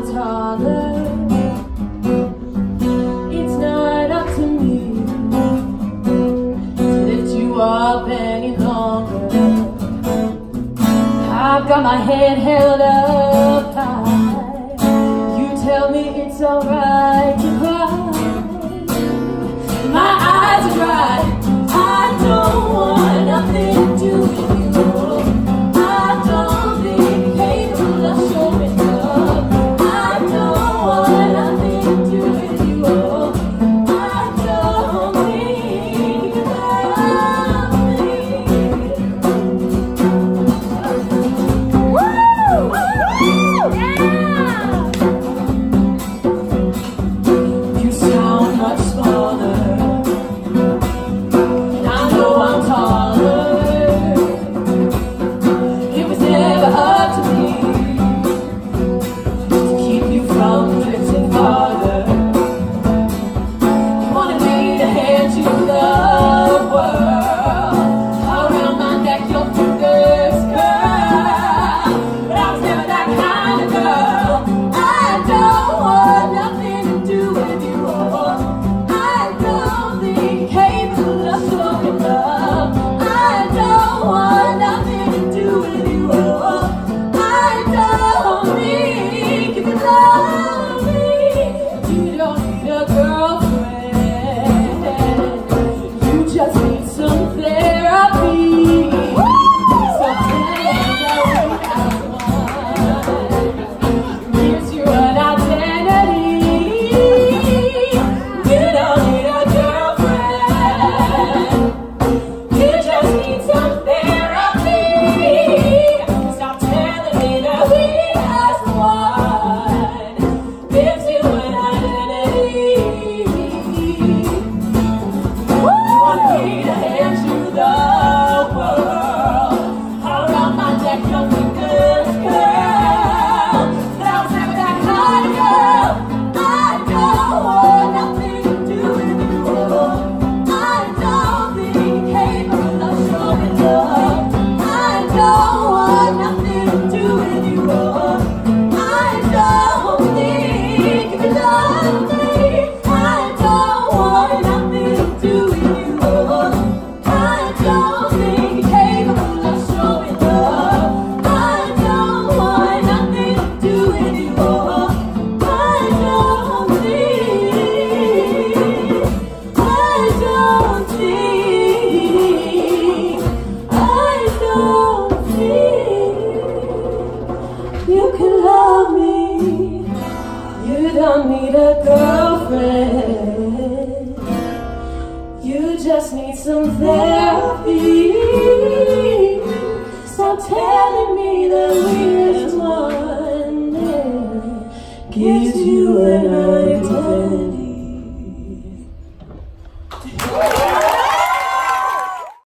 sounds harder. It's not up to me To lift you up any longer. I've got my head held up high. You tell me it's alright. don't need a girlfriend. You just need some therapy. Stop telling me the weirdest one Gives you an identity